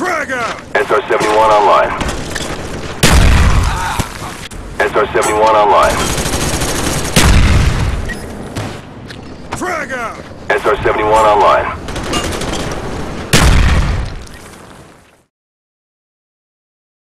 Frag out! SR-71 online. SR-71 online. Frag out! SR-71 online.